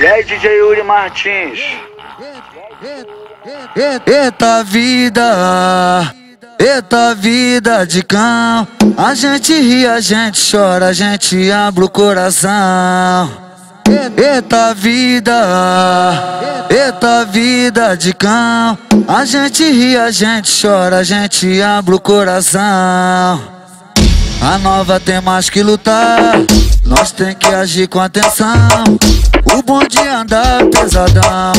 E aí, DJ Yuri Martins? Eita vida, eita vida de cão. A gente ri, a gente chora, a gente abre o coração. Eita vida, eita vida de cão. A gente ri, a gente chora, a gente abre o coração. A nova tem mais que lutar, nós tem que agir com atenção. O bonde anda pesadão,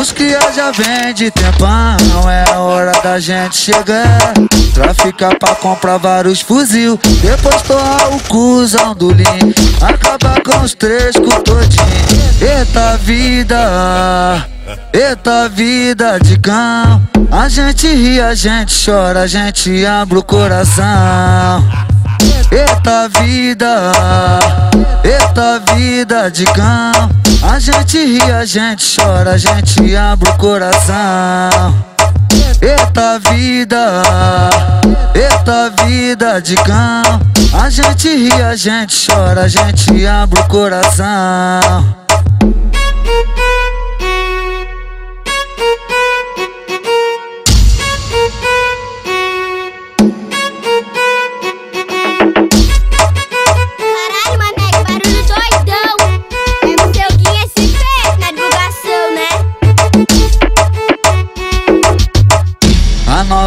os cria já vem de tempão. É hora da gente chegar, traficar pra comprar vários fuzil. Depois torrar o cuzão do Lean, acabar com os três todinho. Eita vida, eita vida de cão. A gente ri, a gente chora, a gente abre o coração. Eita vida, eita vida de cão. A gente ri, a gente chora, a gente abre o coração. Eita vida, eita vida de cão. A gente ri, a gente chora, a gente abre o coração.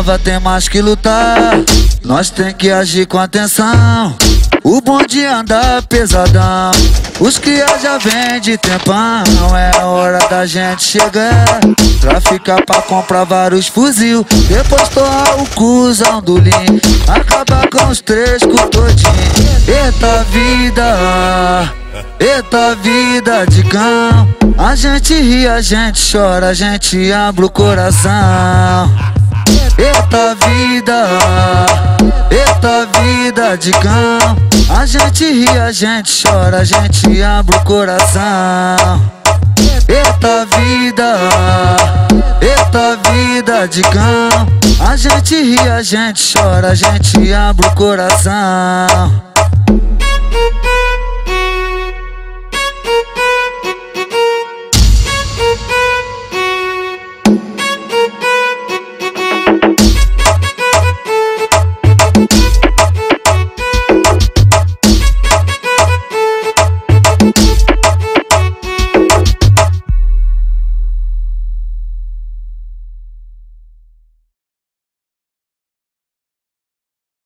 Nova tem mais que lutar. Nós tem que agir com atenção. O bonde anda pesadão. Os cria já vem de tempão. É hora da gente chegar. Traficar pra comprar vários fuzil. Depois torrar o cuzão do Lean. Acabar com os três todinho. Eita vida. Eita vida de cão. A gente ri, a gente chora, a gente abre o coração. Eita vida, eita vida de cão. A gente ri, a gente chora, a gente abre o coração. Eita vida, eita vida de cão. A gente ri, a gente chora, a gente abre o coração.